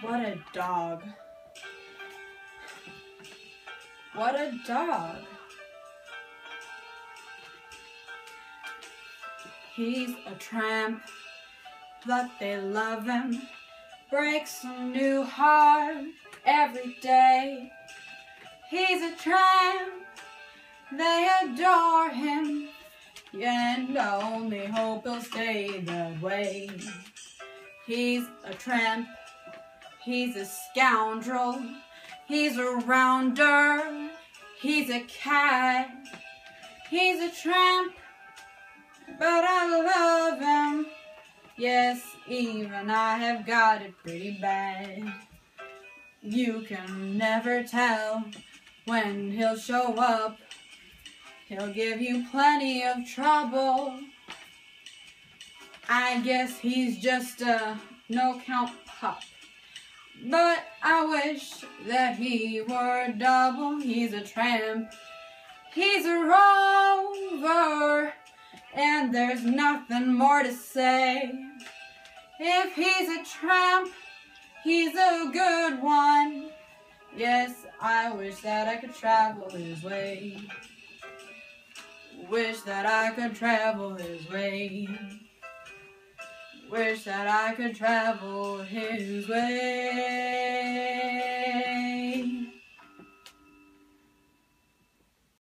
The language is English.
What a dog. What a dog. He's a tramp, but they love him. Breaks a new heart every day. He's a tramp, they adore him. And I only hope he'll stay that way. He's a tramp, he's a scoundrel, he's a rounder, he's a cat, he's a tramp, but I love him. Yes, even I have got it pretty bad. You can never tell when he'll show up. He'll give you plenty of trouble. I guess he's just a no-count pup. But I wish that he were double. He's a tramp. He's a rover. And there's nothing more to say. If he's a tramp, he's a good one. Yes, I wish that I could travel his way. Wish that I could travel his way. Wish that I could travel his way.